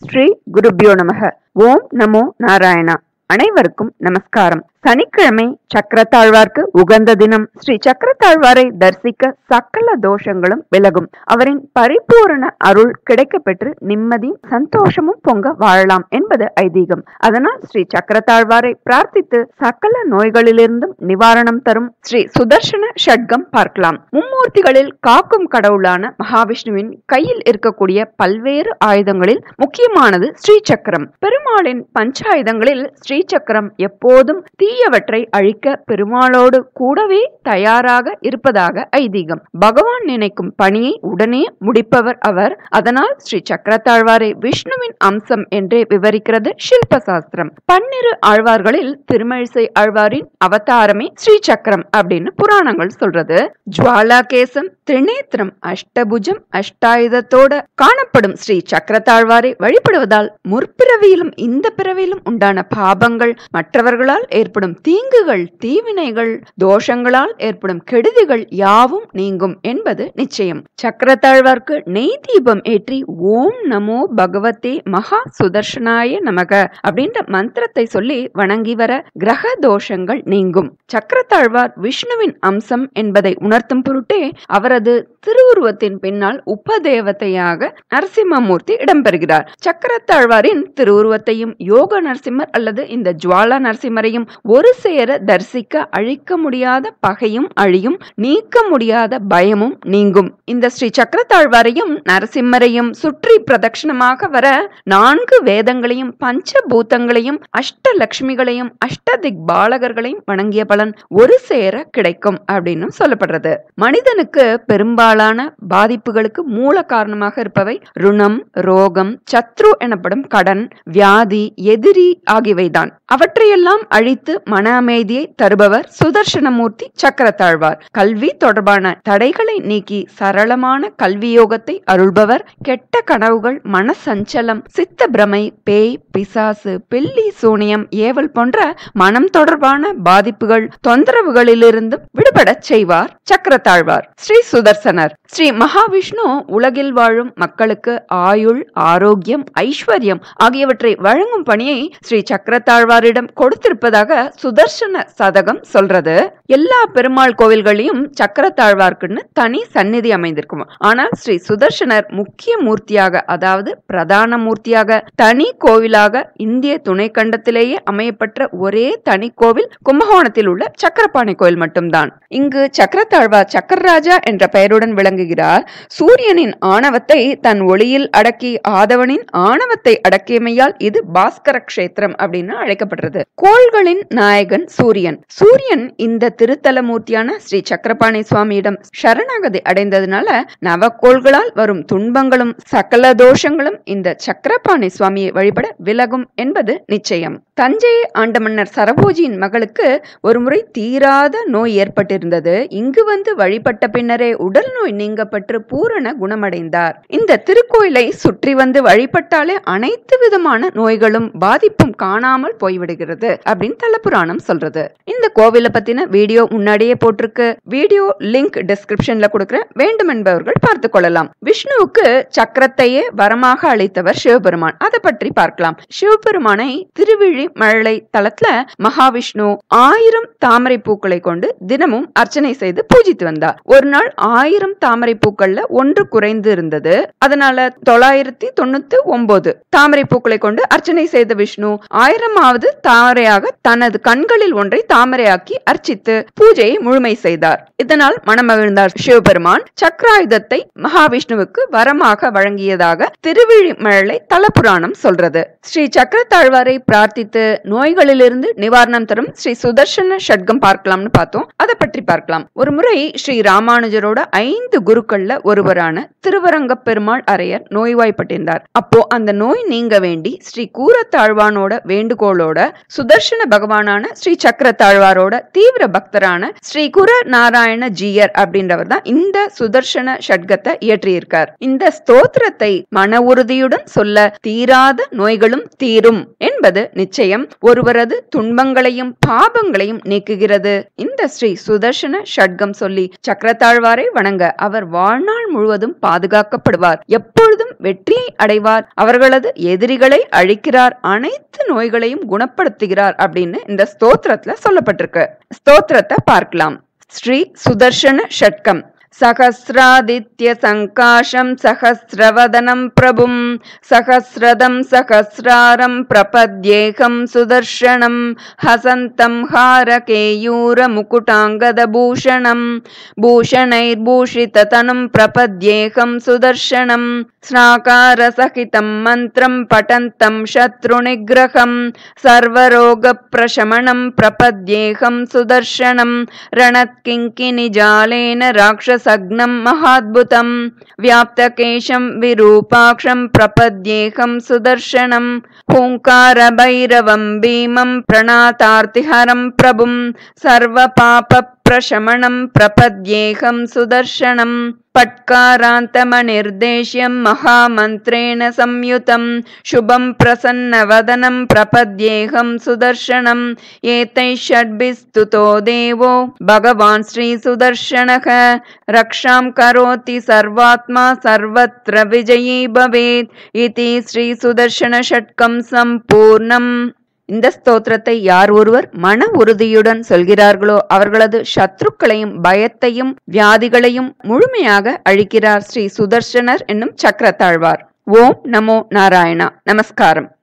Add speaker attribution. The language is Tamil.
Speaker 1: ஸ்ரீ குருபியோ நமக. ஓம் நமோ நாராயணா. அனைவருக்கும் நமஸ்காரம். சனிக்கிழமை சக்கரத்தாழ்வார்க்கு உகந்த தினம். ஸ்ரீ சக்கரத்தாழ்வாரை தரிசிக்க சக்கல தோஷங்களும் விலகும். அவரின் பரிபூரண அருள் கிடைக்க பெற்று நிம்மதியும் சந்தோஷமும் பொங்க வாழலாம் என்பது ஐதீகம். அதனால் ஸ்ரீ சக்கரத்தாழ்வாரை பிரார்த்தித்து சக்கல நோய்களிலிருந்தும் நிவாரணம் தரும் ஸ்ரீ சுதர்சன ஷட்கம் பார்க்கலாம். மும்மூர்த்திகளில் காக்கும் கடவுளான மகாவிஷ்ணுவின் கையில் இருக்கக்கூடிய பல்வேறு ஆயுதங்களில் முக்கியமானது ஸ்ரீ சக்கரம் பெருமாளின் பஞ்சாயுதங்களில் ஸ்ரீ சக்கரம் எப்போதும் தீ தீயவற்றை அழிக்க பெருமாளோடு கூடவே தயாராக இருப்பதாக ஐதீகம். பகவான் நினைக்கும் பணியை உடனே முடிப்பவர் அவர். அதனால் ஸ்ரீ சக்கரத்தாழ்வாரை விஷ்ணுவின் அம்சம் என்றே விவரிக்கிறது ஷில்ப சாஸ்திரம் பன்னிரு ஆழ்வார்களில் திருமழிசை ஆழ்வாரின் அவதாரமே ஸ்ரீ சக்கரம் அப்படின்னு புராணங்கள் சொல்றது. ஜுவாலா கேசம் திரிநேத்திரம் அஷ்டபுஜம் அஷ்டாயுதத்தோட காணப்படும் ஸ்ரீ சக்கரத்தாழ்வாரை வழிபடுவதால் முற்பிறவியிலும் இந்த பிறவியிலும் உண்டான பாபங்கள் மற்றவர்களால் ஏற்படும் ஏற்படும் தீங்குகள் தீவினைகள் தோஷங்களால் ஏற்படும் கெடுதிகள் யாவும் நீங்கும் என்பது நிச்சயம். சக்கரத்தாழ்வார்க்கு நெய் தீபம் ஏற்றி ஓம் நமோ பகவதே மகா சுதர்ஷனாய நமக அப்படின்ற மந்திரத்தை சொல்லி வணங்கி வர கிரக தோஷங்கள் நீங்கும். சக்கரத்தாழ்வார் விஷ்ணுவின் அம்சம் என்பதை உணர்த்தும் பொருட்டே அவரது திருவுருவத்தின் பின்னால் உபதேவதையாக நரசிம்மமூர்த்தி இடம்பெறுகிறார். சக்கரத்தாழ்வாரின் திருவுருவத்தையும் யோக நரசிம்மர் அல்லது இந்த ஜுவாலா நரசிம்மரையும் ஒரு சேர தரிசிக்க அழிக்க முடியாத பகையும் அழியும் நீக்க முடியாத பயமும் நீங்கும். இந்த ஸ்ரீ சக்கரத்தாழ்வாரையும் நரசிம்மரையும் சுற்றி பிரதட்சிணமாக வர நான்கு வேதங்களையும் பஞ்சபூத்தங்களையும் அஷ்டலக்ஷ்மிகளையும் அஷ்டதிக் பாலகர்களையும் வணங்கிய பலன் ஒரு சேர கிடைக்கும் அப்படின்னு சொல்லப்படுறது. மனிதனுக்கு பெரும்பாலான பாதிப்புகளுக்கு மூல காரணமாக இருப்பவை ருணம் ரோகம் சத்ரு எனப்படும் கடன் வியாதி எதிரி ஆகியவைதான். அவற்றையெல்லாம் அழித்து மன அமைதியை தருபவர் சுதர்சனமூர்த்தி சக்கரத்தாழ்வார். கல்வி தொடர்பான தடைகளை நீக்கி சரளமான கல்வி யோகத்தை அருள்பவர். கெட்ட கனவுகள் மனசஞ்சலம் சித்த பிரமை பேய் பிசாசு பில்லி சூனியம் ஏவல் போன்ற மனம் தொடர்பான பாதிப்புகள் தொந்தரவுகளிலிருந்தும் விடுபடச் செய்வார் சக்கரத்தாழ்வார். ஸ்ரீ சுதர்சனர். ஸ்ரீ மகாவிஷ்ணு உலகில் வாழும் மக்களுக்கு ஆயுள் ஆரோக்கியம் ஐஸ்வர்யம் ஆகியவற்றை வழங்கும் பணியை ஸ்ரீ சக்கரத்தாழ்வாரிடம் கொடுத்திருப்பதாக சுதர்சன சதகம் சொல்றது. எல்லா பெருமாள் கோவில்களையும் சக்கரத்தாழ்வார்க்குன்னு தனி சந்நிதி அமைந்திருக்கும். ஆனால் ஸ்ரீ சுதர்சனர் முக்கிய மூர்த்தியாக அதாவது பிரதான மூர்த்தியாக தனி கோவிலாக இந்திய துணைக்கண்டத்திலேயே அமையப்பட்ட ஒரே தனி கோவில் கும்பகோணத்தில் உள்ள சக்கரபாணி கோயில் மட்டும்தான். இங்கு சக்கரத்தாழ்வார் சக்கரராஜா என்ற பெயருடன் விளங்குகிறார். சூரியனின் ஆணவத்தை தன் ஒளியில் அடக்கி ஆதவனின் ஆணவத்தை அடக்கியமையால் இது பாஸ்கர கஷேத்திரம் அப்படின்னு அழைக்கப்படுறது. கோள்களின் நாயகன் சூரியன். சூரியன் இந்த திருத்தல மூர்த்தியான ஸ்ரீ சக்கரபாணி சுவாமியிடம் சரணாகதி அடைந்ததுனால நவக்கோள்களால் வரும் துன்பங்களும் சகல தோஷங்களும் இந்த சக்கரபாணி சுவாமியை வழிபட விலகும் என்பது நிச்சயம். தஞ்சையை ஆண்ட மன்னர் சரபோஜியின் மகளுக்கு ஒருமுறை தீராத நோய் ஏற்பட்டிருந்தது. இங்கு வந்து வழிபட்ட பின்னரே உடல் நோய் நீங்கப்பட்டு பூரண குணமடைந்தார். இந்த திருக்கோயிலை சுற்றி வந்து வழிபட்டாலே அனைத்து விதமான நோய்களும் பாதிப்பும் காணாமல் போய்விடுகிறது அப்படின்னு தலபுராணம் சொல்றது. இந்த கோவிலை பத்தின வீடியோ முன்னாடியே போட்டிருக்கு. வீடியோ லிங்க் டிஸ்கிரிப்ஷன்ல கொடுக்குறேன். வேண்டும் என்பவர்கள் பார்த்து கொள்ளலாம். விஷ்ணுவுக்கு சக்கரத்தையே வரமாக அளித்தவர் சிவபெருமான். அதை பற்றி பார்க்கலாம். சிவபெருமானை திருவிழி மழலை தளத்துல மகாவிஷ்ணு ஆயிரம் தாமரை பூக்களை கொண்டு தினமும் அர்ச்சனை செய்து பூஜித்து வந்தார். ஒரு நாள் ஆயிரம் தாமரை பூக்கள்ல ஒன்று குறைந்து இருந்தது. அதனால தொள்ளாயிரத்தி தொண்ணூத்தி ஒன்பது தாமரை பூக்களை கொண்டு அர்ச்சனை செய்த விஷ்ணு ஆயிரமாவது தாமரையாக தனது கண்களில் ஒன்றை தாமரையாக்கி அர்ச்சித்து பூஜையை முழுமை செய்தார். இதனால் மனமகிழ்ந்தார் சிவபெருமான். சக்கராயுதத்தை மகாவிஷ்ணுவுக்கு வரமாக வழங்கியதாக திருவிழிமழலை தலபுராணம் சொல்றது. ஸ்ரீ சக்கரத்தாழ்வாரை பிரார்த்தித்து நோய்களிலிருந்து நிவாரணம் தரும் ஸ்ரீ சுதர்சன ஷட்கம் பார்க்கலாம்னு பார்த்தோம். அதை பற்றி பார்க்கலாம். ஒரு முறை ஸ்ரீ ராமானுஜரோட ஐந்து குருக்கள்ல ஒருவரான திருவரங்க பெருமாள் அரையர் நோய்வாய்ப்பட்டிருந்தார். அப்போ அந்த நோய் நீங்க வேண்டி ஸ்ரீ கூரத்தாழ்வானோட வேண்டுகோளோட சுதர்ஷன பகவானான ஸ்ரீ சக்கர தாழ்வாரோட தீவிர பக்தரான ஸ்ரீ குர நாராயண ஜீயர் அப்படின்றவர் தான் இந்த சுதர்ஷன ஷட்கத்தை இயற்றியிருக்கார். இந்த ஸ்தோத்திரத்தை மன உறுதியுடன் சொல்ல தீராத நோய்களும் தீரும் என்பது நிச்சயம் ஒருவரது துன்பங்களையும் பாபங்களையும் நீக்குகிறது. இந்த ஸ்ரீ சுதர்ஷன ஷட்கம் சொல்லி சக்கரத்தாழ்வாரை வணங்க அவர் வாழ்நாள் முழுவதும் பாதுகாக்கப்படுவார். எப்பொழுதும் வெற்றியை அடைவார். அவர்களது எதிரிகளை அழிக்கிறார். அனைத்து நோய்களையும் குணப்படுத்துகிறார் அப்படின்னு இந்த ஸ்தோத்திரத்துல சொல்லப்பட்டிருக்கு. ஸ்தோத்திரத்தை பார்க்கலாம். ஸ்ரீ சுதர்ஷன ஷட்கம். सहस्रादित्य सङ्काशं सहस्रवदनं प्रभुं, सहस्रदं सहस्रारं प्रपद्येऽहं सुदर्शनं, हसन्तं हारकेयूरमुकुटाङ्गदभूषणं, भूषणैर्भूषिततनुं प्रपद्येऽहं सुदर्शनं, स्नाकारसहितं मन्त्रं पठन्तं शत्रुनिग्रहं, सर्वरोगप्रशमनं प्रपद्येऽहं सुदर्शनं रणत्किङ्किनिजालेन राक्षसग्नं महाद्भुतं। व्याप्तकेशं विरूपाक्षं प्रपद्येऽहं सुदर्शनं। हुङ्कारभैरवं भीमं प्रणातार्तिहरं प्रभुं सर्वपापप्रशमनं प्रपद्येऽहं सुदर्शनं पट्कारान्तमनिर्देश्यं महामन्त्रेण संयुतं शुभं प्रसन्नवदनं प्रपद्येऽहं सुदर्शनम् एतैः षड्भिस्तुतो देवो भगवान् श्रीसुदर्शनः रक्षां करोति सर्वात्मा सर्वत्र विजयी भवेत् इति श्रीसुदर्शनषट्कं सम्पूर्णम् இந்த ஸ்தோத்திரத்தை யார் ஒருவர் மன உறுதியுடன் சொல்கிறார்களோ அவர்களது சத்ருக்களையும் பயத்தையும் வியாதிகளையும் முழுமையாக அழிக்கிறார் ஸ்ரீ சுதர்ஷனர் என்னும் சக்கரத்தாழ்வார். ஓம் நமோ நாராயணா. நமஸ்காரம்.